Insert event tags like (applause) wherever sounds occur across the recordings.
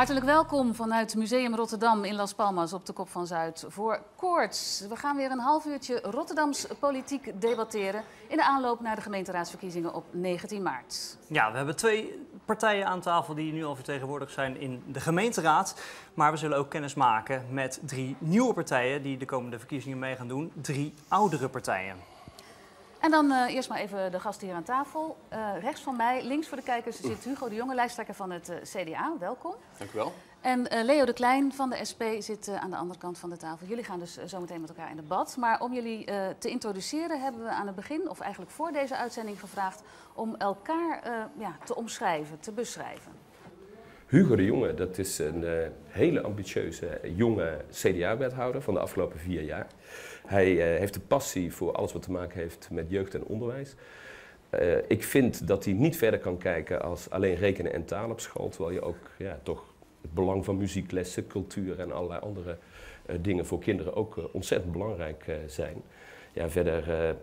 Hartelijk welkom vanuit Museum Rotterdam in Las Palmas op de Kop van Zuid voor Koorts. We gaan weer een half uurtje Rotterdams politiek debatteren in de aanloop naar de gemeenteraadsverkiezingen op 19 maart. Ja, we hebben twee partijen aan tafel die nu al vertegenwoordigd zijn in de gemeenteraad. Maar we zullen ook kennis maken met drie nieuwe partijen die de komende verkiezingen mee gaan doen. Drie oudere partijen. En dan uh, eerst maar even de gasten hier aan tafel. Uh, rechts van mij, links voor de kijkers, zit Hugo de Jonge, lijsttrekker van het uh, CDA. Welkom. Dank u wel. En Leo de Klein van de SP zit aan de andere kant van de tafel. Jullie gaan dus zo meteen met elkaar in debat. Maar om jullie te introduceren hebben we aan het begin, of eigenlijk voor deze uitzending, gevraagd om elkaar ja, te omschrijven, te beschrijven. Hugo de Jonge, dat is een hele ambitieuze jonge CDA-wethouder van de afgelopen vier jaar. Hij uh, heeft een passie voor alles wat te maken heeft met jeugd en onderwijs. Ik vind dat hij niet verder kan kijken als alleen rekenen en taal op school, terwijl je ook ja, toch het belang van muzieklessen, cultuur en allerlei andere dingen voor kinderen ook ontzettend belangrijk zijn. Ja, verder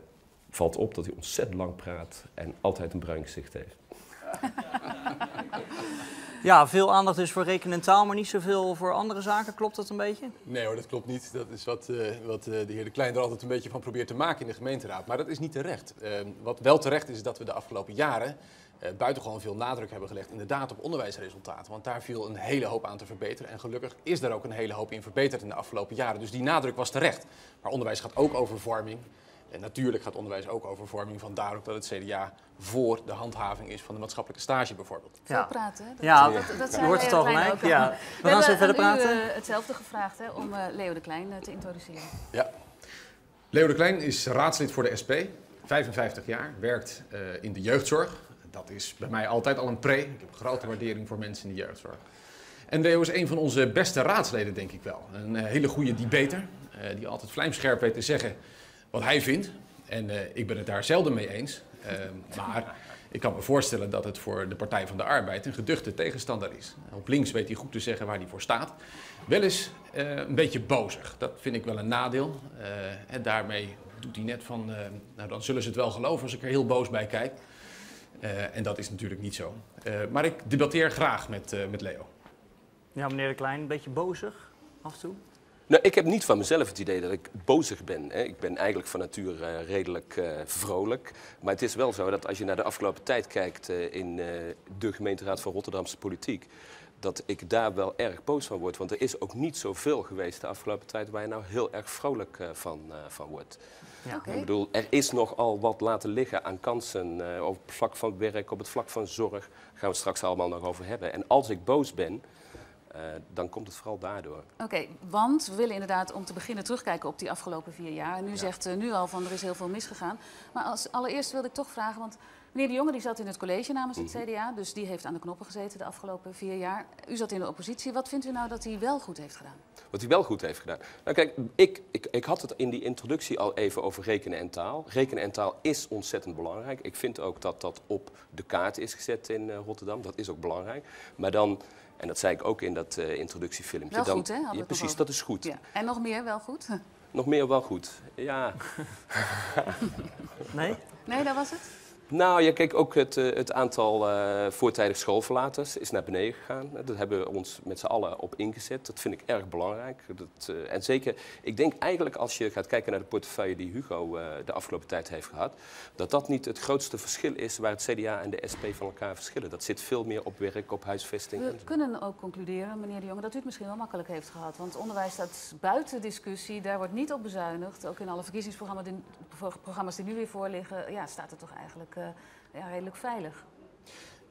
valt op dat hij ontzettend lang praat en altijd een bruin gezicht heeft. (laughs) Ja, veel aandacht is voor rekenen en taal, maar niet zoveel voor andere zaken. Klopt dat een beetje? Nee hoor, dat klopt niet. Dat is wat, uh, wat uh, de heer De Klein er altijd een beetje van probeert te maken in de gemeenteraad. Maar dat is niet terecht. Uh, wat wel terecht is, is dat we de afgelopen jaren buitengewoon veel nadruk hebben gelegd inderdaad op onderwijsresultaten. Want daar viel een hele hoop aan te verbeteren. En gelukkig is er ook een hele hoop in verbeterd in de afgelopen jaren. Dus die nadruk was terecht. Maar onderwijs gaat ook over vorming. En natuurlijk gaat onderwijs ook over vorming. Vandaar ook dat het CDA voor de handhaving is van de maatschappelijke stage bijvoorbeeld. Veel praten, hè? Dat, ja, dat, dat, hoort het al gelijk. Ja. We, gaan zo verder praten. We uh, hetzelfde gevraagd hè, om uh, Leo de Klein uh, te introduceren. Ja. Leo de Klein is raadslid voor de SP, 55 jaar, werkt in de jeugdzorg. Dat is bij mij altijd al een pre. Ik heb grote waardering voor mensen in de jeugdzorg. En Leo is een van onze beste raadsleden, denk ik wel. Een hele goede debater, die altijd vlijmscherp weet te zeggen wat hij vindt. En uh, ik ben het daar zelden mee eens. Uh, maar ik kan me voorstellen dat het voor de Partij van de Arbeid een geduchte tegenstander is. Op links weet hij goed te zeggen waar hij voor staat. Wel eens uh, een beetje bozig. Dat vind ik wel een nadeel. en daarmee doet hij net van, nou dan zullen ze het wel geloven als ik er heel boos bij kijk. en dat is natuurlijk niet zo. maar ik debatteer graag met, met Leo. Ja, meneer De Klein, een beetje bozig af en toe? Nou, ik heb niet van mezelf het idee dat ik bozig ben. Hè. Ik ben eigenlijk van nature uh, redelijk uh, vrolijk. Maar het is wel zo dat als je naar de afgelopen tijd kijkt uh, in de gemeenteraad van Rotterdamse politiek, dat ik daar wel erg boos van word. Want er is ook niet zoveel geweest de afgelopen tijd waar je nou heel erg vrolijk van, van wordt. Ja. Okay. Ik bedoel, er is nogal wat laten liggen aan kansen op het vlak van werk, op het vlak van zorg. Daar gaan we het straks allemaal nog over hebben. En als ik boos ben, uh, dan komt het vooral daardoor. Oké, okay, want we willen inderdaad om te beginnen terugkijken op die afgelopen vier jaar. En u ja. zegt uh, nu al van er is heel veel misgegaan. Maar als allereerst wilde ik toch vragen, want meneer De Jonge die zat in het college namens het CDA. Dus die heeft aan de knoppen gezeten de afgelopen vier jaar. U zat in de oppositie. Wat vindt u nou dat hij wel goed heeft gedaan? Wat hij wel goed heeft gedaan? Nou kijk, ik, ik, ik had het in die introductie al even over rekenen en taal. Rekenen en taal is ontzettend belangrijk. Ik vind ook dat dat op de kaart is gezet in uh, Rotterdam. Dat is ook belangrijk. Maar dan... En dat zei ik ook in dat uh, introductiefilmpje. Wel dan, goed, hè? Ja, precies, dat is goed. Ja. En nog meer wel goed? Nog meer wel goed, ja. (laughs) (laughs) nee? Nee, dat was het? Nou, ja, kijk, ook het, uh, het aantal uh, voortijdig schoolverlaters is naar beneden gegaan. Daar hebben we ons met z'n allen op ingezet. Dat vind ik erg belangrijk. Dat, uh, en zeker, ik denk eigenlijk als je gaat kijken naar de portefeuille die Hugo de afgelopen tijd heeft gehad, dat dat niet het grootste verschil is waar het CDA en de SP van elkaar verschillen. Dat zit veel meer op werk, op huisvesting. We kunnen ook concluderen, meneer de Jonge, dat u het misschien wel makkelijk heeft gehad. Want onderwijs staat buiten discussie, daar wordt niet op bezuinigd. Ook in alle verkiezingsprogramma's die, nu weer voorliggen, ja, staat het toch eigenlijk ja, redelijk veilig.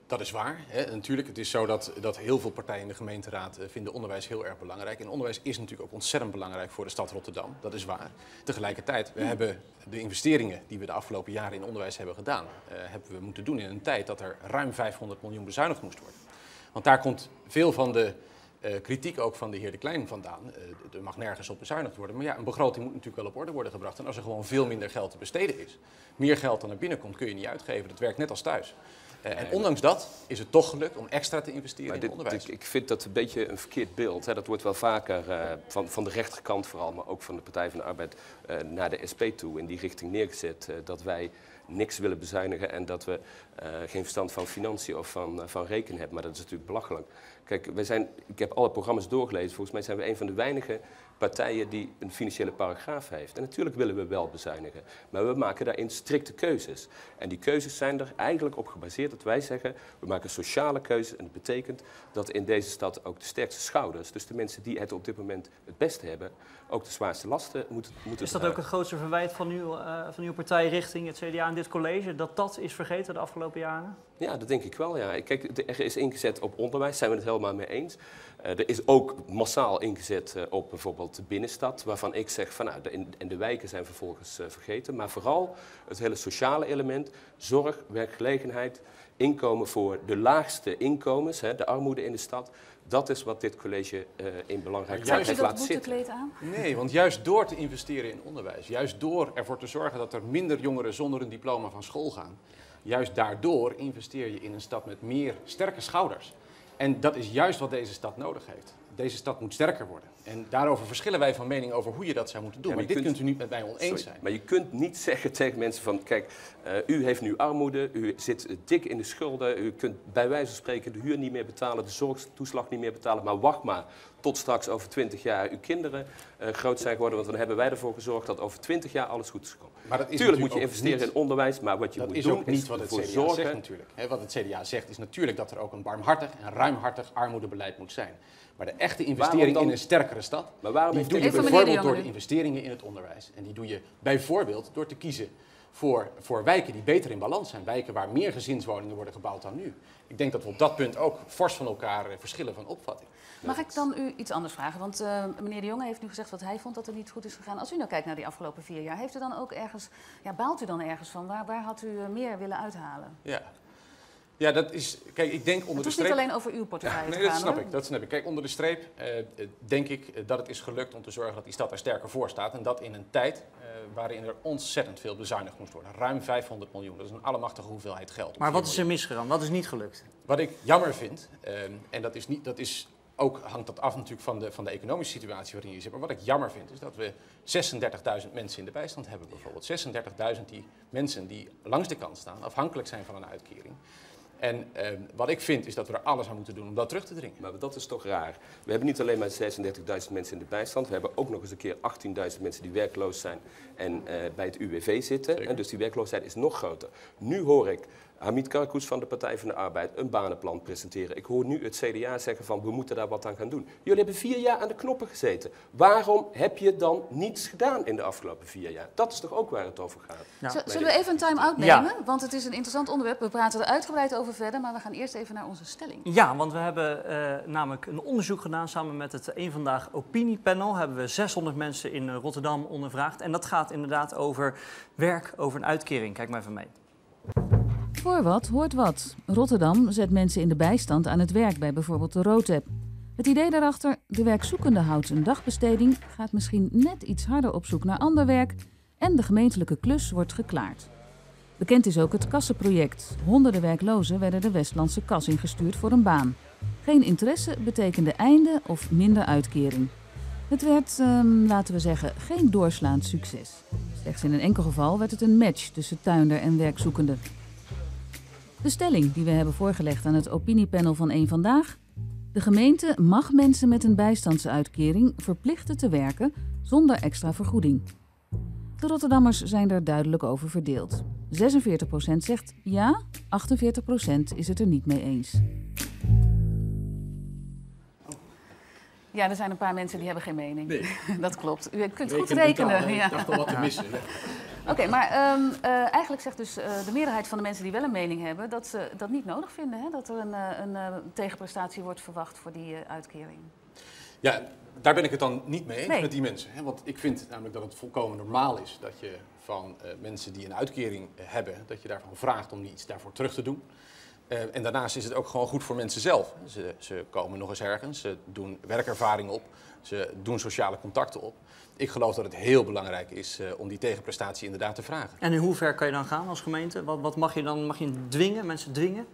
Dat is waar. Hè. Natuurlijk, het is zo dat, dat heel veel partijen in de gemeenteraad uh, vinden onderwijs heel erg belangrijk. En onderwijs is natuurlijk ook ontzettend belangrijk voor de stad Rotterdam. Dat is waar. Tegelijkertijd, we hebben de investeringen die we de afgelopen jaren in onderwijs hebben gedaan, uh, hebben we moeten doen in een tijd dat er ruim 500 miljoen bezuinigd moest worden. Want daar komt veel van de uh, kritiek ook van de heer De Klein vandaan. Uh, er mag nergens op bezuinigd worden. Maar ja, een begroting moet natuurlijk wel op orde worden gebracht. En als er gewoon veel minder geld te besteden is, meer geld dan er binnenkomt, kun je niet uitgeven. Dat werkt net als thuis. Uh, en ondanks dat is het toch gelukt om extra te investeren maar in dit, onderwijs. Dit, ik vind dat een beetje een verkeerd beeld. Hè. Dat wordt wel vaker van, van de rechterkant vooral, maar ook van de Partij van de Arbeid naar de SP toe in die richting neergezet. dat wij niks willen bezuinigen en dat we eh, geen verstand van financiën of van, uh, van rekenen hebben. Maar dat is natuurlijk belachelijk. Kijk, wij zijn, ik heb alle programma's doorgelezen. Volgens mij zijn we een van de weinige partijen die een financiële paragraaf heeft. En natuurlijk willen we wel bezuinigen, maar we maken daarin strikte keuzes. En die keuzes zijn er eigenlijk op gebaseerd dat wij zeggen, we maken sociale keuzes. En dat betekent dat in deze stad ook de sterkste schouders, dus de mensen die het op dit moment het beste hebben, ook de zwaarste lasten moeten, moeten Is dat ook het grootste verwijt van uw, uh, van uw partij richting het CDA in dit college? Dat dat is vergeten de afgelopen jaren? Ja, dat denk ik wel. Ja. Kijk, er is ingezet op onderwijs, zijn we het helemaal mee eens. Uh, er is ook massaal ingezet uh, op bijvoorbeeld de binnenstad, waarvan ik zeg van nou, de, in de wijken zijn vervolgens uh, vergeten. Maar vooral het hele sociale element, zorg, werkgelegenheid, inkomen voor de laagste inkomens, hè, de armoede in de stad. Dat is wat dit college uh, in belangrijkheid heeft laten zitten. Aan? Nee, want juist door te investeren in onderwijs, juist door ervoor te zorgen dat er minder jongeren zonder een diploma van school gaan, juist daardoor investeer je in een stad met meer sterke schouders. En dat is juist wat deze stad nodig heeft. Deze stad moet sterker worden. En daarover verschillen wij van mening over hoe je dat zou moeten doen. Ja, maar, maar dit kunt, kunt, u niet met mij oneens sorry, zijn. Maar je kunt niet zeggen tegen mensen van... kijk, uh, u heeft nu armoede, u zit dik in de schulden... u kunt bij wijze van spreken de huur niet meer betalen... de zorgtoeslag niet meer betalen. Maar wacht maar tot straks over 20 jaar uw kinderen uh, groot zijn geworden. Want dan hebben wij ervoor gezorgd dat over 20 jaar alles goed is gekomen. Maar dat is Tuurlijk moet je investeren niet, in onderwijs, maar wat je dat moet is doen ook niet is wat het CDA zorgen... zegt natuurlijk. He, wat het CDA zegt is natuurlijk dat er ook een barmhartig en ruimhartig armoedebeleid moet zijn. Maar de echte investering dan- in een sterkere stad, Maar waarom die doe je bijvoorbeeld door de investeringen in het onderwijs. En die doe je bijvoorbeeld door te kiezen voor, voor wijken die beter in balans zijn. Wijken waar meer gezinswoningen worden gebouwd dan nu. Ik denk dat we op dat punt ook fors van elkaar eh, verschillen van opvatting. Mag ik dan u iets anders vragen? Want eh, meneer De Jonge heeft nu gezegd wat hij vond dat er niet goed is gegaan. Als u nou kijkt naar die afgelopen vier jaar, heeft u dan ook ergens, ja, baalt u dan ergens van? Waar, waar had u eh, meer willen uithalen? Ja. Ja, dat is. Kijk, ik denk onder Het de is niet streep. alleen over uw portefeuille Ja, nee, dat snap hoor. ik. Dat snap ik. Kijk, onder de streep eh, eh, denk ik eh, dat het is gelukt om te zorgen dat die stad er sterker voor staat. En dat in een tijd eh, waarin er ontzettend veel bezuinigd moest worden. Ruim 500 miljoen. Dat is een allemachtige hoeveelheid geld. Maar wat is er misgegaan? Wat is niet gelukt? Wat ik jammer vind, eh, en dat is niet. Dat is ook hangt dat af natuurlijk van de, van de economische situatie waarin je zit. Maar wat ik jammer vind, is dat we 36.000 mensen in de bijstand hebben bijvoorbeeld. 36.000 die mensen die langs de kant staan, afhankelijk zijn van een uitkering. En eh, wat ik vind, is dat we er alles aan moeten doen om dat terug te dringen. Maar dat is toch raar. We hebben niet alleen maar 36.000 mensen in de bijstand. We hebben ook nog eens een keer 18.000 mensen die werkloos zijn en eh, bij het UWV zitten. Zeker. En dus die werkloosheid is nog groter. Nu hoor ik Hamid Karkoes van de Partij van de Arbeid een banenplan presenteren. Ik hoor nu het CDA zeggen van we moeten daar wat aan gaan doen. Jullie hebben vier jaar aan de knoppen gezeten. Waarom heb je dan niets gedaan in de afgelopen vier jaar? Dat is toch ook waar het over gaat. Ja. Z- Zullen we even een time-out Ja. nemen? Want het is een interessant onderwerp. We praten er uitgebreid over verder, maar we gaan eerst even naar onze stelling. Ja, want we hebben eh, namelijk een onderzoek gedaan samen met het Eén Vandaag Opiniepanel. Hebben we 600 mensen in eh, Rotterdam ondervraagd. En dat gaat inderdaad over werk, over een uitkering. Kijk maar even mee. Voor wat hoort wat. Rotterdam zet mensen in de bijstand aan het werk bij bijvoorbeeld de Rotep. Het idee daarachter, de werkzoekende houdt een dagbesteding, gaat misschien net iets harder op zoek naar ander werk en de gemeentelijke klus wordt geklaard. Bekend is ook het kassenproject. Honderden werklozen werden de Westlandse kas ingestuurd voor een baan. Geen interesse betekende einde of minder uitkering. Het werd, ehm, laten we zeggen, geen doorslaand succes. Slechts in een enkel geval werd het een match tussen tuinder en werkzoekende. De stelling die we hebben voorgelegd aan het opiniepanel van één Vandaag. De gemeente mag mensen met een bijstandsuitkering verplichten te werken zonder extra vergoeding. De Rotterdammers zijn er duidelijk over verdeeld. 46% zegt ja, 48% is het er niet mee eens. Ja, er zijn een paar mensen die hebben geen mening. Nee. (laughs) Dat klopt. U kunt goed Rekenen ja. Ik dacht al wat te missen. (laughs) Oké, maar ehm, eh, eigenlijk zegt dus eh, de meerderheid van de mensen die wel een mening hebben... dat ze dat niet nodig vinden, hè? dat er een, eh, een tegenprestatie wordt verwacht voor die uitkering. Ja, daar ben ik het dan niet mee eens Nee. met die mensen. Hè? Want ik vind namelijk dat het volkomen normaal is dat je van mensen die een uitkering hebben, dat je daarvan vraagt om iets daarvoor terug te doen. En daarnaast is het ook gewoon goed voor mensen zelf. Ze, ze komen nog eens ergens, ze doen werkervaring op, ze doen sociale contacten op. Ik geloof dat het heel belangrijk is eh, om die tegenprestatie inderdaad te vragen. En in hoever kan je dan gaan als gemeente? Wat, wat mag je dan? Mag je dwingen, mensen dwingen?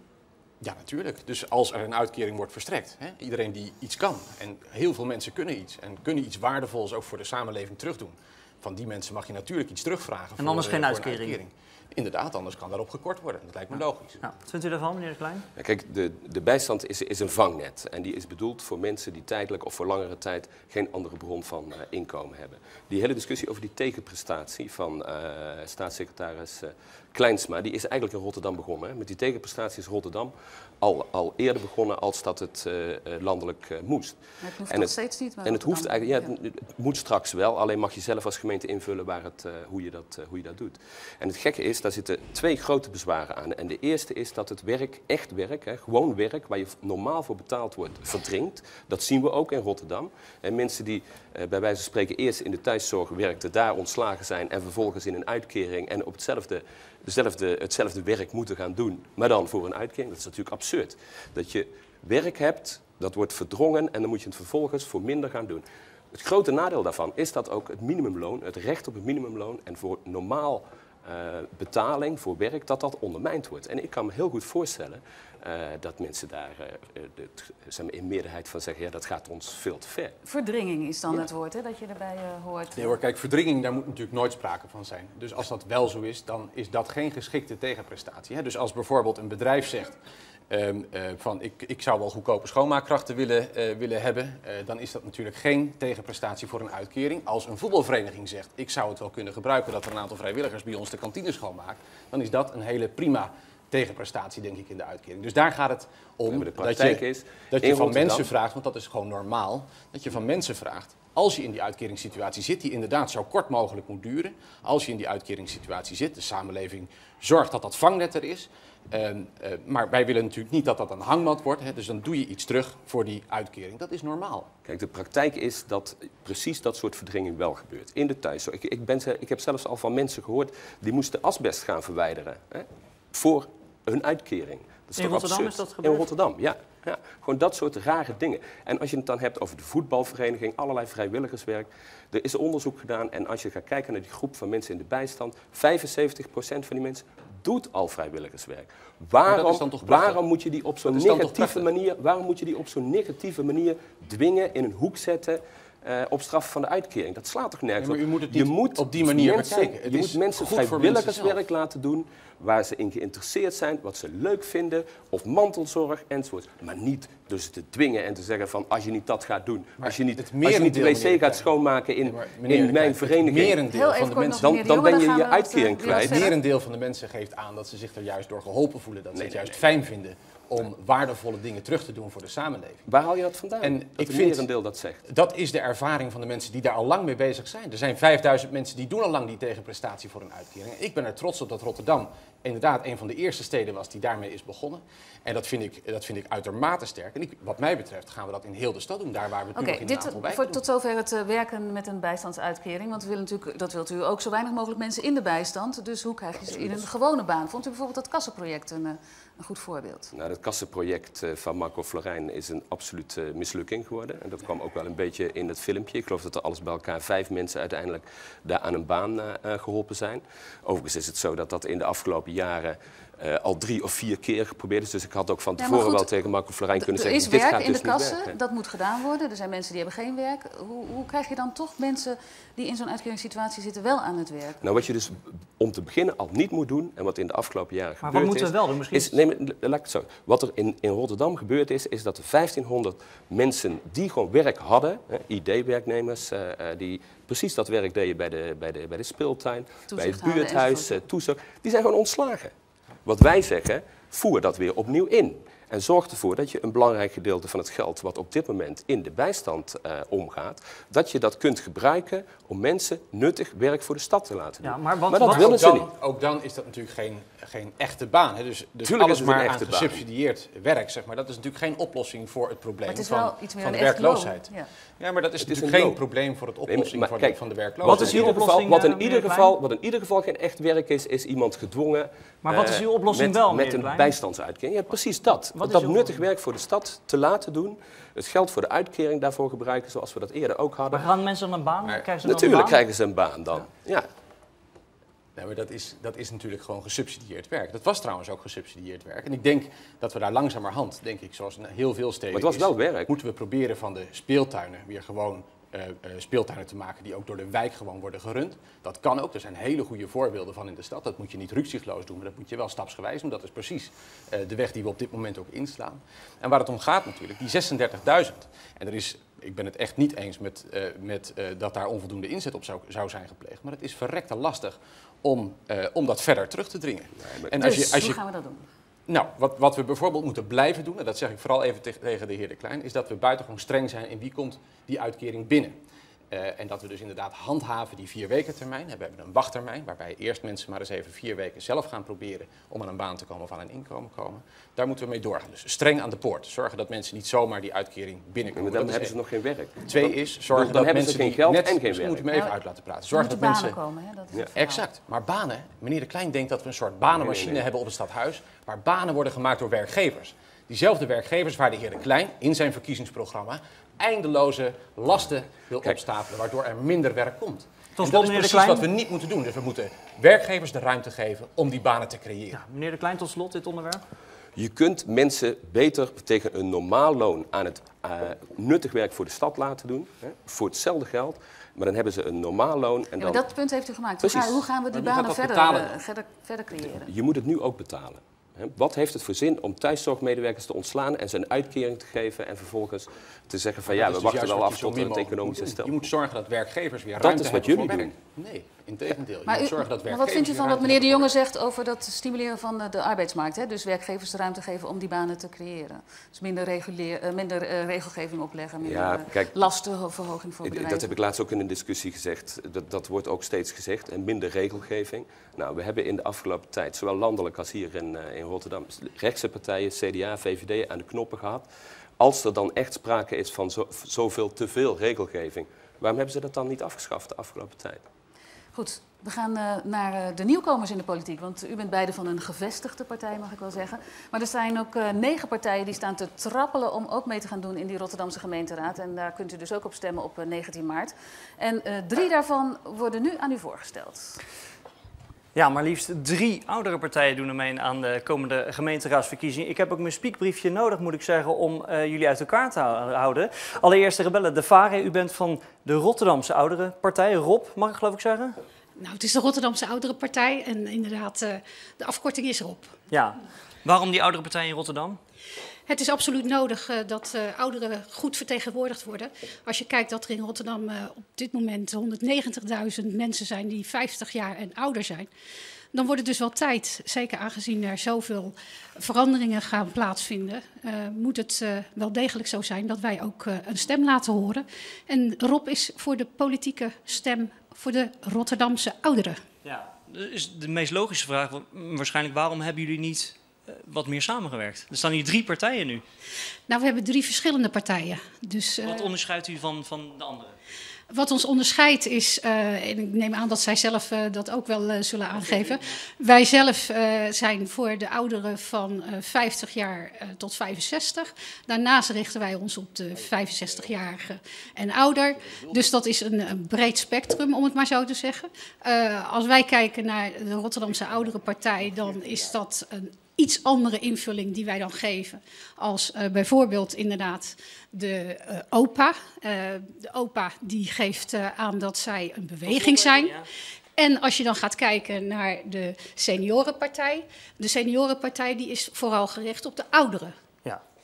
Ja, natuurlijk. Dus als er een uitkering wordt verstrekt, hè, iedereen die iets kan, en heel veel mensen kunnen iets, en kunnen iets waardevols ook voor de samenleving terugdoen, van die mensen mag je natuurlijk iets terugvragen. En anders voor, geen eh, uitkering. Inderdaad, anders kan daarop gekort worden. Dat lijkt me logisch. Ja, wat vindt u daarvan, meneer De Klein? Ja, kijk, de, de bijstand is, is een vangnet. En die is bedoeld voor mensen die tijdelijk of voor langere tijd geen andere bron van eh, inkomen hebben. Die hele discussie over die tegenprestatie van eh, staatssecretaris eh, Kleinsma, die is eigenlijk in Rotterdam begonnen. Hè. Met die tegenprestatie is Rotterdam al, al eerder begonnen als dat het eh, eh, landelijk eh, moest. Maar het hoeft En nog het- steeds niet. En het hoeft eigenlijk, ja, het, het moet straks wel, alleen mag je zelf als gemeente invullen waar het, hoe, je dat, hoe je dat doet. En het gekke is, daar zitten twee grote bezwaren aan. En de eerste is dat het werk, echt werk, hè, gewoon werk, waar je normaal voor betaald wordt, verdringt. Dat zien we ook in Rotterdam. En mensen die bij wijze van spreken eerst in de thuiszorg werkten, daar ontslagen zijn en vervolgens in een uitkering en op hetzelfde, hetzelfde werk moeten gaan doen, maar dan voor een uitkering. Dat is natuurlijk absurd. Dat je werk hebt, dat wordt verdrongen en dan moet je het vervolgens voor minder gaan doen. Het grote nadeel daarvan is dat ook het minimumloon, het recht op het minimumloon en voor normaal eh, betaling voor werk, dat dat ondermijnd wordt. En ik kan me heel goed voorstellen eh, dat mensen daar eh, het, zeg maar, in meerderheid van zeggen, ja, dat gaat ons veel te ver. Verdringing is dan het woord hè, dat je erbij eh, hoort. Nee hoor, kijk, verdringing, daar moet natuurlijk nooit sprake van zijn. Dus als dat wel zo is, dan is dat geen geschikte tegenprestatie. Hè? Dus als bijvoorbeeld een bedrijf zegt ehm, eh, van ik, ik zou wel goedkope schoonmaakkrachten willen, eh, willen hebben, eh, dan is dat natuurlijk geen tegenprestatie voor een uitkering. Als een voetbalvereniging zegt ik zou het wel kunnen gebruiken dat er een aantal vrijwilligers bij ons de kantine schoonmaakt, dan is dat een hele prima tegenprestatie, denk ik, in de uitkering. Dus daar gaat het om Ja, de dat praktijk je, is, dat je van mensen vraagt, want dat is gewoon normaal, dat je van mensen vraagt, als je in die uitkeringssituatie zit, die inderdaad zo kort mogelijk moet duren, als je in die uitkeringssituatie zit, de samenleving zorgt dat dat vangnet er is, ehm, eh, maar wij willen natuurlijk niet dat dat een hangmat wordt, hè, dus dan doe je iets terug voor die uitkering. Dat is normaal. Kijk, de praktijk is dat precies dat soort verdringing wel gebeurt. In de thuiszorg. Ik, ik, ben, ik heb zelfs al van mensen gehoord die moesten asbest gaan verwijderen hè, voor hun uitkering. Dat is In toch Rotterdam absurd? is dat gebeurd? In Rotterdam, ja. Ja. Gewoon dat soort rare dingen. En als je het dan hebt over de voetbalvereniging, allerlei vrijwilligerswerk. Er is onderzoek gedaan en als je gaat kijken naar die groep van mensen in de bijstand, 75% van die mensen doet al vrijwilligerswerk. Waarom, waarom moet je die op zo'n negatieve manier, waarom moet je die op zo'n negatieve manier dwingen, in een hoek zetten, eh, op straf van de uitkering? Dat slaat toch nergens maar op? u moet het je moet op die manier mensen, bekijken. Het je moet mensen goed voor mensen vrijwilligerswerk laten doen waar ze in geïnteresseerd zijn, wat ze leuk vinden, of mantelzorg enzovoort. Maar niet dus te dwingen en te zeggen van als je niet dat gaat doen, Maar als je niet, als je niet de wc gaat schoonmaken in, in mijn vereniging, Het merendeel Heel van de mensen... Dan- dan ben je je wat, uitkering eh, kwijt. Het merendeel van de mensen geeft aan dat ze zich er juist door geholpen voelen. Dat ze het juist nee. fijn vinden om waardevolle dingen terug te doen voor de samenleving. waar haal je dat vandaan? En dat ik een vind- merendeel dat zegt. Dat is de ervaring van de mensen die daar al lang mee bezig zijn. Er zijn 5000 mensen die doen al lang die tegenprestatie voor een uitkering. Ik ben er trots op dat Rotterdam inderdaad een van de eerste steden was die daarmee is begonnen. En dat vind ik, dat vind ik uitermate sterk. En ik, wat mij betreft gaan we dat in heel de stad doen, daar waar we het nu nog in een dit aantal wijken voor, doen. tot zover het eh, werken met een bijstandsuitkering. Want we willen natuurlijk, dat wilt u ook zo weinig mogelijk mensen in de bijstand. Dus hoe krijg je ze in een gewone baan? Vond u bijvoorbeeld dat kassenproject een, eh, een goed voorbeeld? Nou, het kassenproject eh, van Marco Florijn is een absolute mislukking geworden. En dat kwam ook wel een beetje in het filmpje. Ik geloof dat er alles bij elkaar vijf mensen uiteindelijk daar aan een baan eh, eh, geholpen zijn. Overigens is het zo dat dat in de afgelopen jaren eh, al drie of vier keer geprobeerd is. Dus ik had ook van Ja, maar tevoren goed, wel tegen Marco Florijn kunnen er zeggen, is dit werk gaat in dus de niet kassen, werken. dat moet gedaan worden. Er zijn mensen die hebben geen werk. Hoe, hoe krijg je dan toch mensen die in zo'n uitkeringssituatie zitten wel aan het werk? Nou, wat je dus om te beginnen al niet moet doen, en wat in de afgelopen jaren Maar gebeurd wat moeten is... we wel doen? Misschien Is, nee, maar laat ik het zo. Wat er in, in Rotterdam gebeurd is, is dat er 1500 mensen die gewoon werk hadden, hè, ID-werknemers, eh, eh, die precies dat werk deden bij de, bij de, bij de speeltuin, bij het buurthuis, toezicht, die zijn gewoon ontslagen. Wat wij zeggen, voer dat weer opnieuw in. En zorg ervoor dat je een belangrijk gedeelte van het geld wat op dit moment in de bijstand eh, omgaat, dat je dat kunt gebruiken om mensen nuttig werk voor de stad te laten doen. Ja, maar wat- maar dat wat- willen ook ze dan, niet. ook dan is dat natuurlijk geen, geen echte baan. Hè. Dus, dus Tuurlijk alles is het een maar aan echte baan. gesubsidieerd werk, zeg maar. Dat is natuurlijk geen oplossing voor het probleem het van, wel iets meer van de werkloosheid. Ja. Ja, maar dat is is een geen probleem voor het maar oplossing van, kijk, van de Wat, werkloosheid. is uw ieder geval, oplossing, wat, in ieder geval, wat in ieder geval geen echt werk is, is iemand gedwongen. Maar wat is eh, uw oplossing met, wel, Met een Klein? bijstandsuitkering. Ja, precies dat. Wat is dat nuttig oplossing? werk voor de stad te laten doen. Het geld voor de uitkering daarvoor gebruiken, zoals we dat eerder ook hadden. Maar gaan mensen dan een baan? Krijgen ze Natuurlijk een baan? krijgen ze een baan dan. Ja. Nee, maar dat is, dat is natuurlijk gewoon gesubsidieerd werk. Dat was trouwens ook gesubsidieerd werk. En ik denk dat we daar langzamerhand, denk ik, zoals in heel veel steden Maar het was wel werk. moeten we proberen van de speeltuinen weer gewoon eh, eh, speeltuinen te maken die ook door de wijk gewoon worden gerund. Dat kan ook. Er zijn hele goede voorbeelden van in de stad. Dat moet je niet rukzichtloos doen, maar dat moet je wel stapsgewijs doen. Dat is precies eh, de weg die we op dit moment ook inslaan. En waar het om gaat natuurlijk, die 36.000. En er is ik ben het echt niet eens met, uh, met dat daar onvoldoende inzet op zou, zou zijn gepleegd. Maar het is verrekte lastig om, uh, om dat verder terug te dringen. Nee, en als dus, je, als je, hoe gaan we dat doen? Nou, wat, wat we bijvoorbeeld moeten blijven doen, en dat zeg ik vooral even te, tegen de heer De Klein, is dat we buitengewoon streng zijn in wie komt die uitkering binnen. Uh, en dat we dus inderdaad handhaven die vier weken termijn. We hebben een wachttermijn, waarbij eerst mensen maar eens even vier weken zelf gaan proberen om aan een baan te komen of aan een inkomen komen. Daar moeten we mee doorgaan. Dus streng aan de poort. Zorgen dat mensen niet zomaar die uitkering binnenkomen. Maar dan hebben ze nog geen werk. Twee is zorgen dan dat hebben mensen ze geen geld net, en geen ze werk. moeten me even uit laten praten. Zorg dat banen mensen komen, hè? Dat is ja. Exact. Maar banen, meneer De Klein denkt dat we een soort banenmachine Nee, nee, nee. hebben op het stadhuis, waar banen worden gemaakt door werkgevers. Diezelfde werkgevers waar de heer De Klein in zijn verkiezingsprogramma eindeloze lasten wil Kijk. opstapelen, waardoor er minder werk komt. Tot dat is meneer De precies Klein. wat we niet moeten doen. Dus we moeten werkgevers de ruimte geven om die banen te creëren. Ja, meneer De Klein, tot slot dit onderwerp. Je kunt mensen beter tegen een normaal loon aan het eh, nuttig werk voor de stad laten doen. Hè, voor hetzelfde geld. Maar dan hebben ze een normaal loon. En Ja, dan, maar dat punt heeft u gemaakt. Hoe, Precies. gaan, hoe gaan we die banen verder, eh, verder, verder creëren? Je moet het nu ook betalen. Wat heeft het voor zin om thuiszorgmedewerkers te ontslaan en een uitkering te geven en vervolgens te zeggen van ja, Dat we is dus wachten wel wat af tot mogelijk economisch herstel. Je moet zorgen dat werkgevers weer Dat ruimte is wat hebben voor jullie werk. Nee, integendeel. Je Maar, moet u- zorgen dat maar werkgevers wat vindt u van wat meneer De Jonge zegt over dat stimuleren van de arbeidsmarkt? Hè? Dus werkgevers de ruimte geven om die banen te creëren. Dus minder, reguleer, eh, minder eh, regelgeving opleggen, minder Ja, eh, kijk, lastenverhoging voor bedrijven. Dat heb ik laatst ook in een discussie gezegd. Dat, dat wordt ook steeds gezegd. En minder regelgeving. Nou, we hebben in de afgelopen tijd, zowel landelijk als hier in, eh, in Rotterdam, rechtse partijen, CDA, VVD, aan de knoppen gehad. Als er dan echt sprake is van zo, zoveel te veel regelgeving, waarom hebben ze dat dan niet afgeschaft de afgelopen tijd? Goed, we gaan eh, naar eh, de nieuwkomers in de politiek. Want u bent beide van een gevestigde partij, mag ik wel zeggen. Maar er zijn ook eh, negen partijen die staan te trappelen om ook mee te gaan doen in die Rotterdamse gemeenteraad. En daar kunt u dus ook op stemmen op eh, 19 maart. En drie daarvan worden nu aan u voorgesteld. Ja, maar liefst drie oudere partijen doen er mee aan de komende gemeenteraadsverkiezingen. Ik heb ook mijn spiekbriefje nodig, moet ik zeggen, om eh, jullie uit elkaar te hou- houden. Allereerst de rebellen De Vare, u bent van de Rotterdamse oudere partij. Rob, mag ik geloof ik zeggen? Nou, het is de Rotterdamse Oudere Partij en inderdaad, eh, de afkorting is erop. Ja. Waarom die oudere partij in Rotterdam? Het is absoluut nodig eh, dat eh, ouderen goed vertegenwoordigd worden. Als je kijkt dat er in Rotterdam eh, op dit moment 190.000 mensen zijn die 50 jaar en ouder zijn. Dan wordt het dus wel tijd, zeker aangezien er zoveel veranderingen gaan plaatsvinden, moet het wel degelijk zo zijn dat wij ook een stem laten horen. En Rob is voor de politieke stem voor de Rotterdamse ouderen. Ja, dat is de meest logische vraag. wa- Waarschijnlijk, waarom hebben jullie niet wat meer samengewerkt? Er staan hier drie partijen nu. Nou, we hebben drie verschillende partijen. Dus, eh, Wat onderscheidt u van, van de andere? Wat ons onderscheidt is, eh, en ik neem aan dat zij zelf eh, dat ook wel eh, zullen aangeven. Wij zelf eh, zijn voor de ouderen van eh, 50 jaar eh, tot 65. Daarnaast richten wij ons op de 65-jarigen en ouder. Dus dat is een, een breed spectrum, om het maar zo te zeggen. Eh, als wij kijken naar de Rotterdamse Ouderenpartij, dan is dat een iets andere invulling die wij dan geven. Als eh, bijvoorbeeld inderdaad de eh, OPA. Eh, de OPA die geeft aan dat zij een beweging zijn. En als je dan gaat kijken naar de seniorenpartij. De seniorenpartij die is vooral gericht op de ouderen.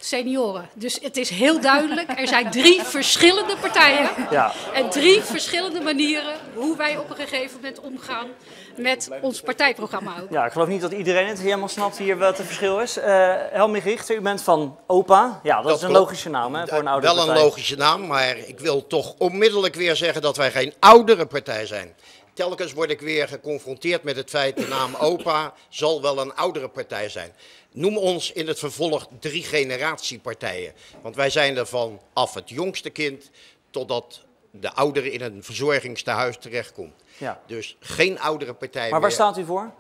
Senioren. Dus het is heel duidelijk. Er zijn drie verschillende partijen. Ja. En drie verschillende manieren hoe wij op een gegeven moment omgaan met ons partijprogramma ook. Ja, ik geloof niet dat iedereen het helemaal snapt hier wat het verschil is. Eh Helmich Richter, u bent van OPA. Ja, dat, Dat is een klopt. logische naam hè, voor een oudere Wel een partij. logische naam, maar ik wil toch onmiddellijk weer zeggen dat wij geen oudere partij zijn. Telkens word ik weer geconfronteerd met het feit, de naam (laughs) OPA zal wel een oudere partij zijn. Noem ons in het vervolg drie generatiepartijen. Want wij zijn er van af het jongste kind totdat de oudere in een verzorgingstehuis terechtkomt. Ja. Dus geen oudere partij Maar waar meer. staat u voor?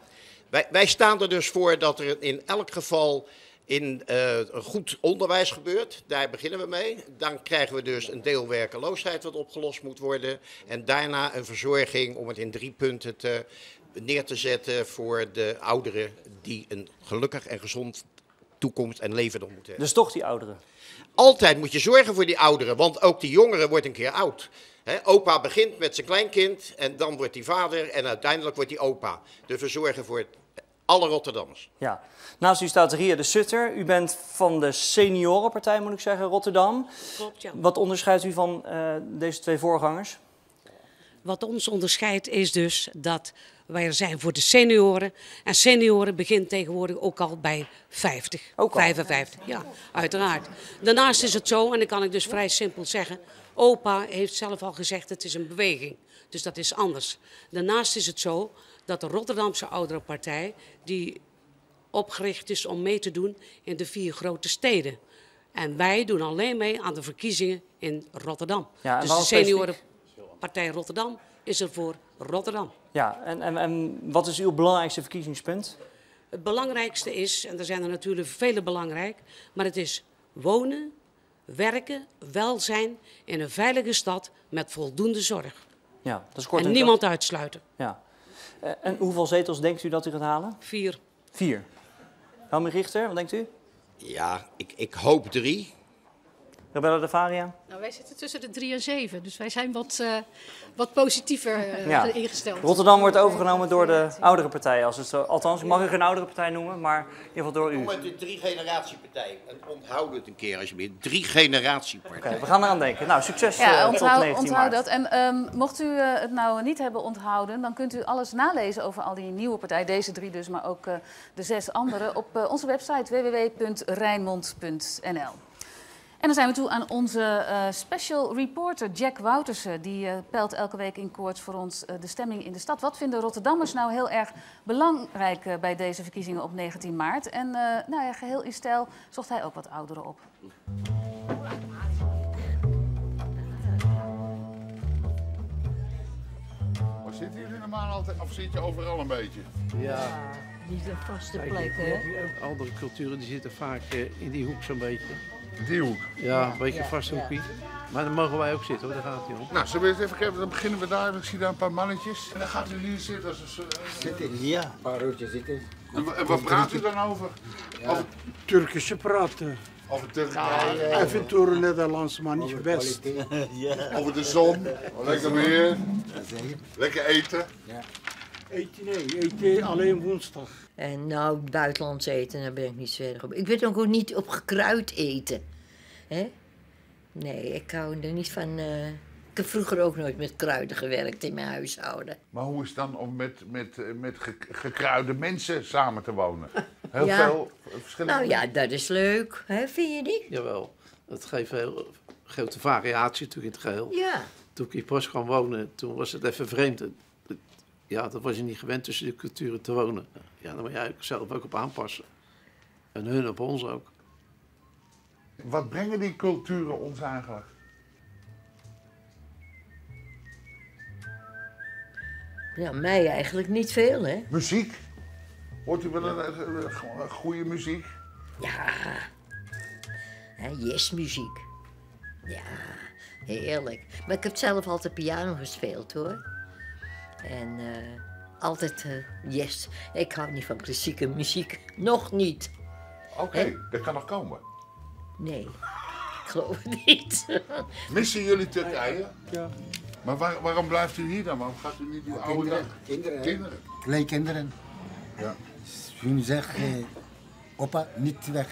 Wij, wij staan er dus voor dat er in elk geval in een goed onderwijs gebeurt. Daar beginnen we mee. Dan krijgen we dus een deel werkeloosheid wat opgelost moet worden. En daarna een verzorging om het in drie punten te, neer te zetten voor de ouderen die een gelukkig en gezond toekomst en leven nog moeten hebben. Dus toch die ouderen. Altijd moet je zorgen voor die ouderen, want ook die jongeren wordt een keer oud. Hè, opa begint met zijn kleinkind en dan wordt hij vader en uiteindelijk wordt hij opa. Dus we zorgen voor alle Rotterdammers. Ja. Naast u staat Ria de Sutter. U bent van de seniorenpartij, moet ik zeggen, Rotterdam. Klopt, ja. Wat onderscheidt u van eh, deze twee voorgangers? Wat ons onderscheidt is dus dat wij zijn voor de senioren. En senioren begint tegenwoordig ook al bij 50, Ook al? 55. Ja, uiteraard. Daarnaast is het zo, en dan kan ik dus vrij simpel zeggen... Opa heeft zelf al gezegd, het is een beweging. Dus dat is anders. Daarnaast is het zo dat de Rotterdamse Oudere Partij... die opgericht is om mee te doen in de vier grote steden. En wij doen alleen mee aan de verkiezingen in Rotterdam. Ja, dus de seniorenpartij Rotterdam is er voor Rotterdam. Ja, en, en, en wat is uw belangrijkste verkiezingspunt? Het belangrijkste is, en er zijn er natuurlijk vele belangrijk, maar het is wonen, werken, welzijn in een veilige stad met voldoende zorg. Ja, dat is kort En en niemand uitsluiten. Ja. Eh, en hoeveel zetels denkt u dat u gaat halen? Vier. Vier. Helmi Richter, wat denkt u? Ja, ik, ik hoop drie. Rebella de Varia? Nou, wij zitten tussen de drie en zeven, dus wij zijn wat, eh, wat positiever eh, Ja. ingesteld. Rotterdam wordt overgenomen door de oudere partij. Als het zo, althans, ik mag u geen oudere partij noemen, maar in ieder geval door u. Noem het de drie generatiepartij. En onthoud het een keer alsjeblieft. Drie generatiepartij. Oké, we gaan eraan denken. Nou, succes eh, Ja, tot onthoud, 19 onthoud dat. En ehm, mocht u eh, het nou niet hebben onthouden, dan kunt u alles nalezen over al die nieuwe partijen. Deze drie dus, maar ook eh, de zes andere op eh, onze website www.rijnmond.nl. En dan zijn we toe aan onze eh, special reporter Jack Woutersen. Die eh, peilt elke week in koorts voor ons eh, de stemming in de stad. Wat vinden Rotterdammers nou heel erg belangrijk bij deze verkiezingen op 19 maart? En eh, nou ja, geheel in stijl zocht hij ook wat ouderen op. Maar zitten jullie normaal altijd, of zit je overal een beetje? Ja, Niet een vaste plek, hè? andere culturen die zitten vaak in die hoek zo'n beetje. Die hoek. Ja, een beetje ja, vast ja. hoekje. Maar dan mogen wij ook zitten hoor, daar gaat hij om. Nou, zullen we eens even kijken, dan beginnen we daar. Ik zie daar een paar mannetjes. En dan gaat u hier zitten als een soort... Zitten, ja. Een paar uurtjes zitten. En, wa- en wat praat u dan over? Over, Turkische praten. over Turkije, Even door Nederlands, maar niet best. (laughs) over de zon, lekker weer, lekker eten. Eten, nee, eten alleen woensdag. En nou, buitenlands eten, daar ben ik niet zo erg op. Ik weet ook niet op gekruid eten. hè? Nee, ik hou er niet van... eh, Ik heb vroeger ook nooit met kruiden gewerkt in mijn huishouden. Maar hoe is het dan om met, met, met ge- gekruide mensen samen te wonen? Heel Ja. veel verschillende Nou ja, dat is leuk, hè? vind je niet? Jawel, het geeft heel grote variatie natuurlijk in het geheel. Ja. Toen ik in Post kwam wonen, toen was het even vreemd. Ja, dat was je niet gewend tussen de culturen te wonen. Ja, daar moet je eigenlijk zelf ook op aanpassen. En hun op ons ook. Wat brengen die culturen ons eigenlijk? Ja, mij eigenlijk niet veel, hè? Muziek? Hoort u wel een, goede muziek? Ja. Hè, Yes-muziek. Ja, heerlijk. Maar ik heb zelf altijd piano gespeeld, hoor. En eh, altijd eh, yes. Ik hou niet van klassieke muziek. Nog niet. Oké, dat kan nog komen. Nee, ik geloof het niet. (laughs) Missen jullie Turkije? Ja. Maar waar- waarom blijft u hier dan? Waarom gaat u niet die oude kinderen, dag? kinderen. Kinderen. Kleinkinderen. Ja. Hun zeggen, eh, opa, niet weg.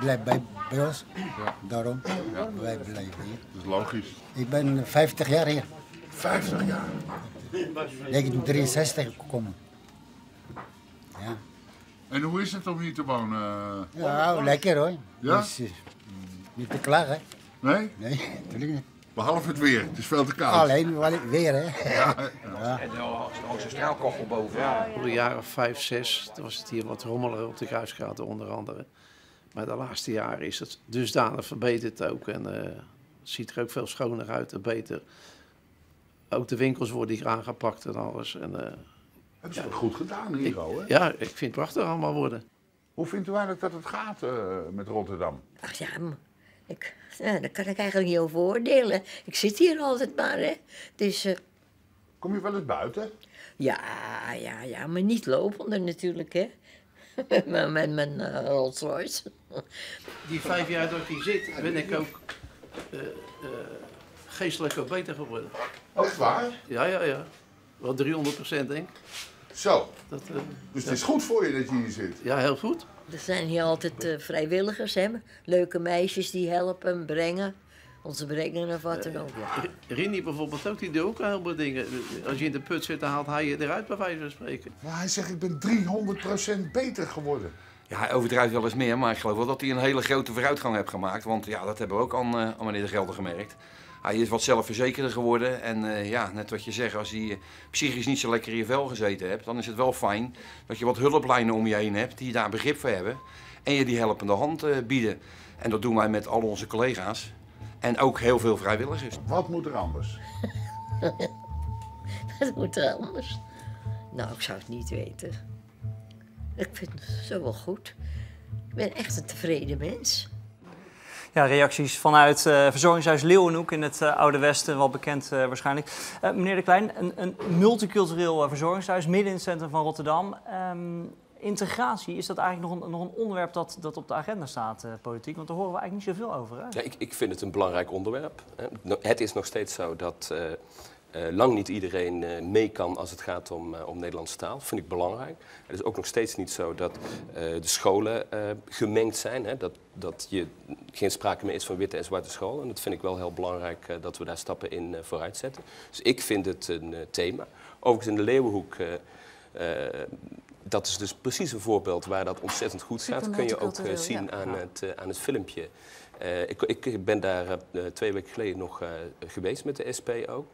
Blijf bij, bij ons. Ja. Daarom, wij blijven hier. Dat is logisch. Ik ben 50 jaar hier. 50 jaar. Ik ben 63 gekomen. Ja, En hoe is het om hier te wonen? ja lekker hoor. Ja? Dus, eh, niet te klagen. Nee? Nee, natuurlijk niet. Behalve het weer. Het is veel te koud. Alleen wel weer hè. Ja. Ja. Voor een jaar of vijf, zes, toen was het hier wat rommeliger op de Kruisstraat onder andere. Maar de laatste jaren is het dusdanig verbeterd ook. En eh, het ziet er ook veel schoner uit en beter. Ook de winkels worden hier aangepakt en alles. En, eh, Het is wel goed gedaan hier, hoor. hè? ja, ik vind het prachtig allemaal worden. Hoe vindt u eigenlijk dat het gaat eh, met Rotterdam? Ach ja, ik, ja, daar kan ik eigenlijk niet over oordelen. Ik zit hier altijd maar, hè. Dus eh, Kom je wel eens buiten? ja, ja, ja, maar niet lopende natuurlijk, hè. (laughs) met mijn- met mijn eh, Rolls Royce. Die vijf jaar dat ik hier zit, ben ik ook eh, eh, geestelijk ook beter geworden. Ook waar? Ja, ja, ja. Wel 300 procent, denk ik. Zo. Dat, eh, Dus het is goed voor je dat je hier zit. Ja, heel goed. Er zijn hier altijd eh, vrijwilligers, hè? leuke meisjes die helpen, brengen. Onze brengen of wat dan ook. Ja. R- Rini bijvoorbeeld ook, die doet ook een heleboel dingen. Als je in de put zit, dan haalt hij je eruit, bij wijze van spreken. Maar hij zegt, ik ben 300% beter geworden. Ja, hij overdrijft wel eens meer, maar ik geloof wel dat hij een hele grote vooruitgang heeft gemaakt. Want ja, dat hebben we ook aan, eh, aan meneer De Gelder gemerkt. Hij is wat zelfverzekerder geworden. En eh, ja, net wat je zegt, als hij eh, psychisch niet zo lekker in je vel gezeten hebt, dan is het wel fijn dat je wat hulplijnen om je heen hebt die daar begrip voor hebben. En je die helpende hand eh, bieden. En dat doen wij met al onze collega's. En ook heel veel vrijwilligers. Wat moet er anders? (laughs) Dat moet er anders. Nou, ik zou het niet weten. Ik vind het zo wel goed. Ik ben echt een tevreden mens. Ja, reacties vanuit eh, Verzorgingshuis Leeuwenhoek in het eh, Oude Westen, wel bekend eh, waarschijnlijk. Meneer De Klein, een, een multicultureel verzorgingshuis midden in het centrum van Rotterdam. Ehm, integratie, is dat eigenlijk nog een, nog een onderwerp dat, dat op de agenda staat, politiek? Want daar horen we eigenlijk niet zoveel over. Hè? Ja, ik, ik vind het een belangrijk onderwerp. Het is nog steeds zo dat lang niet iedereen eh, mee kan als het gaat om, eh, om Nederlandse taal. Dat vind ik belangrijk. Het is ook nog steeds niet zo dat eh, de scholen eh, gemengd zijn. Hè? Dat, dat je geen sprake meer is van witte en zwarte scholen. En dat vind ik wel heel belangrijk eh, dat we daar stappen in eh, vooruit zetten. Dus ik vind het een eh, thema. Overigens in de Leeuwenhoek... eh, eh, dat is dus precies een voorbeeld waar dat ontzettend goed gaat. Kun je ook eh, zien ja. aan, het, eh, aan het filmpje. Eh, ik, ik ben daar twee weken geleden nog eh, geweest met de SP ook.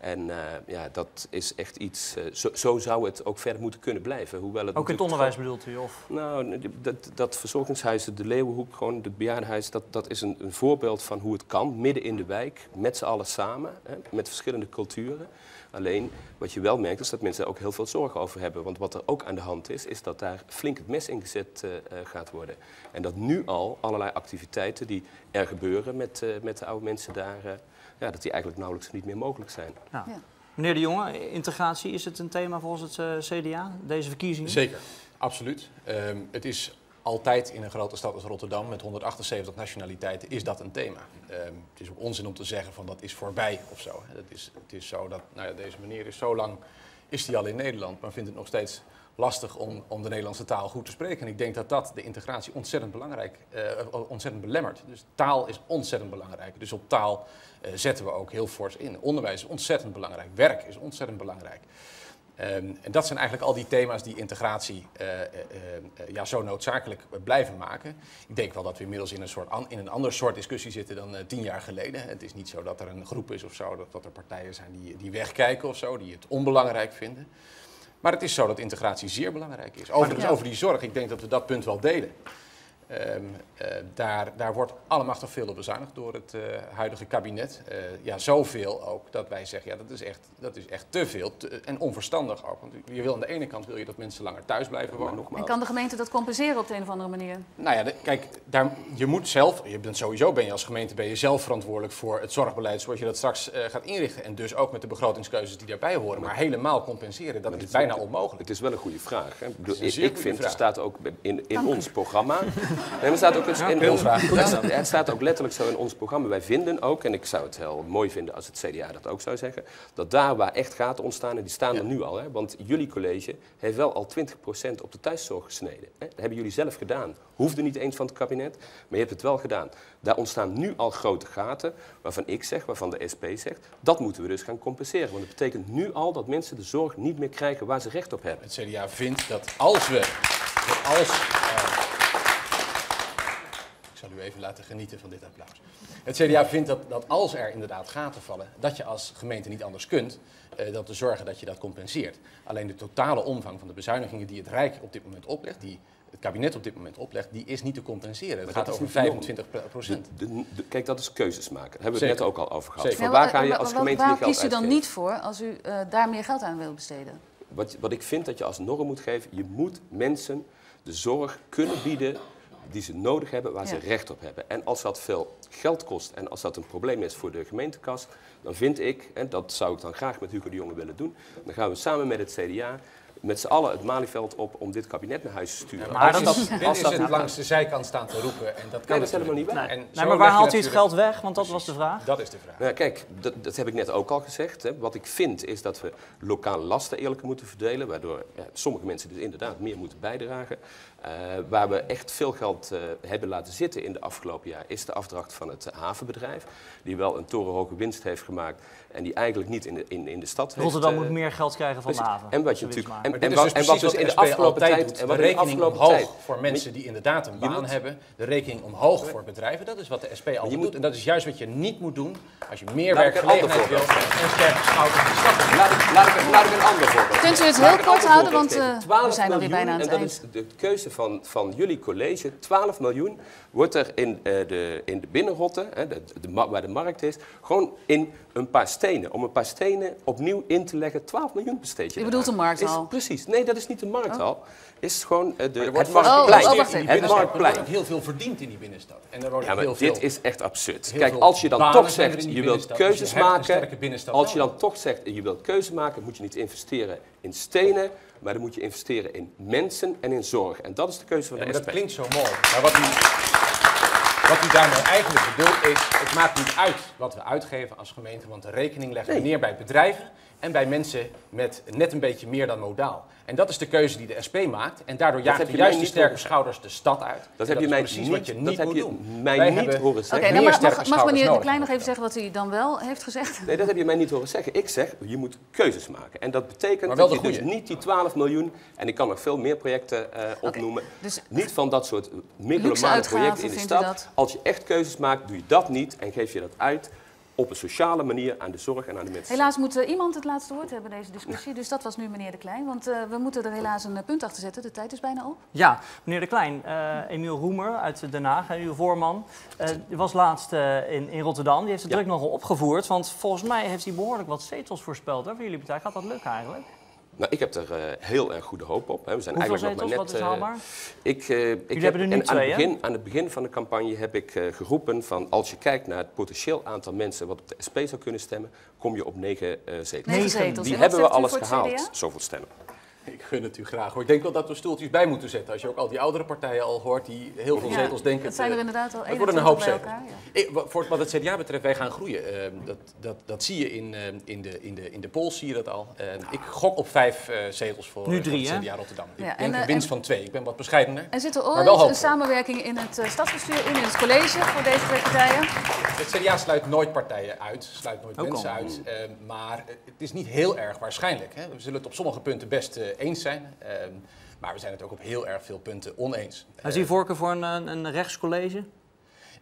En eh, ja, dat is echt iets. zo, zo zou het ook verder moeten kunnen blijven. Hoewel het Ook in het onderwijs bedoelt u? Of? nou, dat, dat verzorgingshuis, de Leeuwenhoek, gewoon het bejaardenhuis, dat, dat is een, een voorbeeld van hoe het kan, midden in de wijk, met z'n allen samen, hè, met verschillende culturen. Alleen, wat je wel merkt, is dat mensen er ook heel veel zorgen over hebben. Want wat er ook aan de hand is, is dat daar flink het mes in gezet eh, eh, gaat worden. En dat nu al allerlei activiteiten die er gebeuren met, eh, met de oude mensen daar, eh, ja, dat die eigenlijk nauwelijks niet meer mogelijk zijn. Ja. Meneer De Jonge, integratie, is het een thema volgens het CDA, deze verkiezingen? Zeker, absoluut. Ehm, het is altijd in een grote stad als Rotterdam met 178 nationaliteiten is dat een thema. Ehm, het is ook onzin om te zeggen van dat is voorbij of zo. Het is, het is zo dat nou ja, deze meneer is zo lang is hij al in Nederland, maar vindt het nog steeds lastig om, om de Nederlandse taal goed te spreken. En ik denk dat dat de integratie ontzettend belangrijk, eh, ontzettend belemmert. Dus taal is ontzettend belangrijk. Dus op taal eh, zetten we ook heel fors in. Onderwijs is ontzettend belangrijk. Werk is ontzettend belangrijk. Ehm, en dat zijn eigenlijk al die thema's die integratie eh, eh, eh, ja, zo noodzakelijk blijven maken. Ik denk wel dat we inmiddels in een, soort an- in een ander soort discussie zitten dan tien jaar geleden. Het is niet zo dat er een groep is of zo, dat, dat er partijen zijn die, die wegkijken of zo, die het onbelangrijk vinden. Maar het is zo dat integratie zeer belangrijk is. Overigens, Ja. over die zorg, ik denk dat we dat punt wel delen. Ehm, eh, daar, daar wordt allemachtig veel op bezuinigd door het eh, huidige kabinet. Eh, ja, zoveel ook dat wij zeggen, ja, dat is echt, dat is echt te veel te- en onverstandig ook. Want je wil aan de ene kant wil je dat mensen langer thuis blijven wonen. En kan de gemeente dat compenseren op de een of andere manier? Nou ja, de- kijk, daar, je moet zelf, je bent sowieso ben je als gemeente ben je zelf verantwoordelijk voor het zorgbeleid zoals je dat straks gaat inrichten. En dus ook met de begrotingskeuzes die daarbij horen. Maar helemaal compenseren, dat is bijna onmogelijk. Het is wel een goede vraag. Hè? Ik, bedoel, Het vind, er vraag. staat ook in, in Dank u. ons programma. Nee, maar staat ook eens in ons, het, staat, het staat ook letterlijk zo in ons programma. Wij vinden ook, en ik zou het heel mooi vinden als het CDA dat ook zou zeggen, dat daar waar echt gaten ontstaan, en die staan er nu al. Hè? Want jullie college heeft wel al 20% op de thuiszorg gesneden. Hè? Dat hebben jullie zelf gedaan. Hoefde niet eens van het kabinet, maar je hebt het wel gedaan. Daar ontstaan nu al grote gaten, waarvan ik zeg, waarvan de SP zegt, dat moeten we dus gaan compenseren. Want het betekent nu al dat mensen de zorg niet meer krijgen waar ze recht op hebben. Het CDA vindt dat als we, dat als, eh, even laten genieten van dit applaus. Het CDA vindt dat, dat als er inderdaad gaten vallen, dat je als gemeente niet anders kunt, eh, dan te zorgen dat je dat compenseert. Alleen de totale omvang van de bezuinigingen die het Rijk op dit moment oplegt, die het kabinet op dit moment oplegt, die is niet te compenseren. Het Maar gaat over niet de norm. 25 procent. De- de- de- kijk, dat is keuzes maken. Daar hebben we het net ook al over gehad. Zeker. Van Ja, waar wa- ga je als gemeente waar kiest u dan uitgeven? niet voor als u eh, daar meer geld aan wil besteden? Wat, wat ik vind dat je als norm moet geven, je moet mensen de zorg kunnen bieden die ze nodig hebben, waar ze recht op hebben. En als dat veel geld kost en als dat een probleem is voor de gemeentekas, dan vind ik, en dat zou ik dan graag met Hugo de Jonge willen doen, dan gaan we samen met het CDA met z'n allen het Malieveld op om dit kabinet naar huis te sturen. Maar Als dat, dit als is dat het langs de zijkant staan te roepen. En dat kan Nee, dat is helemaal niet waar. En Nee, zo maar waar haalt u het geld weg? Want dat was de vraag. Dat is de vraag. Nou, ja, kijk, dat, dat heb ik net ook al gezegd. Hè. Wat ik vind is dat we lokale lasten eerlijker moeten verdelen, waardoor ja, sommige mensen dus inderdaad meer moeten bijdragen. Eh, waar we echt veel geld eh, hebben laten zitten in de afgelopen jaar, is de afdracht van het havenbedrijf, die wel een torenhoge winst heeft gemaakt en die eigenlijk niet in de, in, in de stad heeft... Rotterdam eh, moet meer geld krijgen van de haven. En wat je natuurlijk... En, dus en wat dus in de de afgelopen tijd... doet. En De wat in de rekening afgelopen omhoog tijd... voor mensen die inderdaad een baan moet- hebben. De rekening omhoog voor bedrijven. Dat is wat de SP moet- doet. En dat is juist wat je niet moet doen als je meer werkgelegenheid wil en sterke schouders in de stad. Laat ik, laat, ik, laat ik een ander voorbeeld Kunt u het heel kort houden, want, geven. eh, 12 we zijn alweer bijna aan het En dat is de keuze van, van jullie college. 12 miljoen wordt er in, eh, de, in de binnenrotte, hè, de, waar de markt is, gewoon in een paar stenen. Om een paar stenen opnieuw in te leggen, 12 miljoen besteed je U bedoelt een markthal? Is, precies. Nee, dat is niet de markthal. Is gewoon eh, de, Er het wordt marktplein. Oh, oh, het. Er wordt marktplein. heel veel verdiend in die binnenstad. En er wordt Ja, maar heel veel... dit is echt absurd. Kijk, als je dan banen toch zegt, je wilt dus keuzes je maken, sterke binnenstad als je dan toch zegt, je wilt keuzes maken, moet je niet investeren in stenen, maar dan moet je investeren in mensen en in zorg. En dat is de keuze van Ja, de SP. dat klinkt zo mooi. Maar wat u, wat u daarmee eigenlijk bedoelt is, het maakt niet uit wat we uitgeven als gemeente, want de rekening leggen we Nee. neer bij bedrijven en bij mensen met net een beetje meer dan modaal. En dat is de keuze die de SP maakt. En daardoor jaagt je juist niet sterke schouders de stad uit. Dat heb je mij precies niet, wat je dat niet heb moet je doen. mij Wij niet horen Oké, zeggen. nou, meer mag, sterke mag, meneer De. Klein nog even zeggen wat hij dan wel heeft gezegd? Nee, dat heb je mij niet horen zeggen. Ik zeg, je moet keuzes maken. En dat betekent dat je dus niet die 12 miljoen, en ik kan nog veel meer projecten eh, opnoemen, dus- niet van dat soort uitgaven projecten in de stad. Als je echt keuzes maakt, doe je dat niet en geef je dat uit op een sociale manier aan de zorg en aan de mensen. Helaas moet eh, iemand het laatste woord hebben in deze discussie. Dus dat was nu meneer De Klein. Want eh, we moeten er helaas een eh, punt achter zetten. De tijd is bijna op. Ja, meneer De Klein, eh, Emiel Roemer uit Den Haag, uw voorman, eh, die was laatst eh, in, in Rotterdam. Die heeft de Ja. druk nogal opgevoerd, want volgens mij heeft hij behoorlijk wat zetels voorspeld hè, voor jullie partij. Gaat dat lukken eigenlijk? Nou, ik heb er eh, heel erg goede hoop op. Hè. We zijn Hoeveel eigenlijk nog zetels? maar net. Wat is eh, ik, eh, ik heb, hebben er nu en aan, twee, het begin, aan het begin van de campagne heb ik geroepen van als je kijkt naar het potentieel aantal mensen wat op de SP zou kunnen stemmen, kom je op negen zetels. Negen zetels. Die En hebben we alles gehaald, zoveel stemmen. Ik gun het u graag hoor. Ik denk wel dat we stoeltjes bij moeten zetten. Als je ook al die oudere partijen al hoort die heel veel Ja, zetels denken. dat zijn er eh, inderdaad al Het worden een hoop 21 bij zetels. elkaar, Ik- voor wat het CDA betreft, wij gaan groeien. Eh, dat, dat, dat zie je in, eh, in, de, in, de, in de polls, zie je dat al. Eh, ik gok op vijf eh, zetels voor, Nu voor drie, het hè? CDA Rotterdam. Ik Ja, en, denk eh, een winst en- van twee. Ik ben wat bescheidener. En zit er Maar ooit wel een samenwerking in het eh, stadsbestuur, in het college voor deze twee partijen? Het CDA sluit nooit partijen uit, sluit nooit Ook mensen al. uit. eh, maar eh, het is niet heel erg waarschijnlijk. Hè. We zullen het op sommige punten best eh, eens zijn. eh, maar we zijn het ook op heel erg veel punten oneens. Heeft u voorkeur voor een, een, rechtscollege?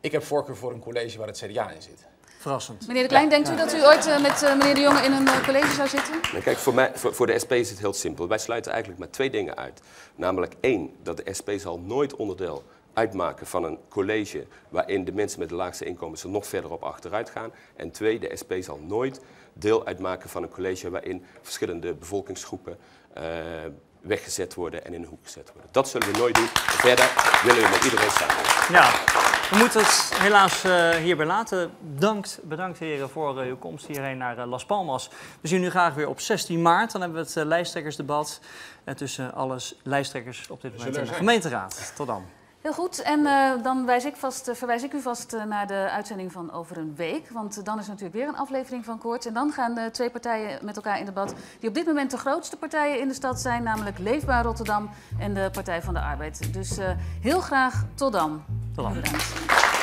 Ik heb voorkeur voor een college waar het CDA in zit. Verrassend. Meneer De Klein, denkt u dat u ooit eh, met eh, meneer De Jonge in een eh, college zou zitten? Nou, kijk, voor, mij, voor, voor de SP is het heel simpel. Wij sluiten eigenlijk maar twee dingen uit. Namelijk één, dat de SP zal nooit onderdeel uitmaken van een college waarin de mensen met de laagste inkomens er nog verder op achteruit gaan. En twee, de SP zal nooit deel uitmaken van een college waarin verschillende bevolkingsgroepen eh, weggezet worden en in een hoek gezet worden. Dat zullen we nooit doen. Verder willen we met iedereen samenwerken. Ja, we moeten het helaas eh, hierbij laten. Bedankt, bedankt heren voor eh, uw komst hierheen naar Las Palmas. We zien u graag weer op 16 maart. Dan hebben we het lijsttrekkersdebat tussen alle s- lijsttrekkers op dit moment in de er gemeenteraad. Tot dan. Heel goed, en eh, dan wijs ik vast, eh, verwijs ik u vast eh, naar de uitzending van over een week. Want dan is natuurlijk weer een aflevering van Koorts. En dan gaan eh, twee partijen met elkaar in debat die op dit moment de grootste partijen in de stad zijn. Namelijk Leefbaar Rotterdam en de Partij van de Arbeid. Dus heel graag tot dan. Tot dan. Bedankt.